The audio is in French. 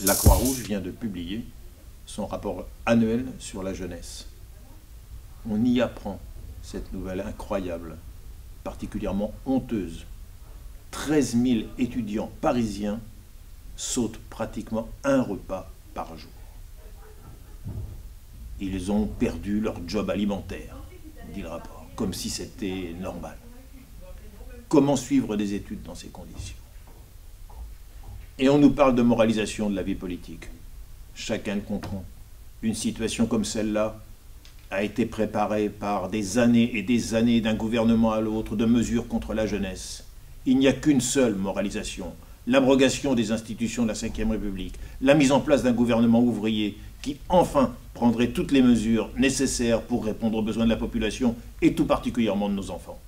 La Croix-Rouge vient de publier son rapport annuel sur la jeunesse. On y apprend cette nouvelle incroyable, particulièrement honteuse. 13 000 étudiants parisiens sautent pratiquement un repas par jour. Ils ont perdu leur job alimentaire, dit le rapport, comme si c'était normal. Comment suivre des études dans ces conditions? Et on nous parle de moralisation de la vie politique. Chacun le comprend. Une situation comme celle-là a été préparée par des années et des années d'un gouvernement à l'autre de mesures contre la jeunesse. Il n'y a qu'une seule moralisation, l'abrogation des institutions de la Ve République, la mise en place d'un gouvernement ouvrier qui enfin prendrait toutes les mesures nécessaires pour répondre aux besoins de la population et tout particulièrement de nos enfants.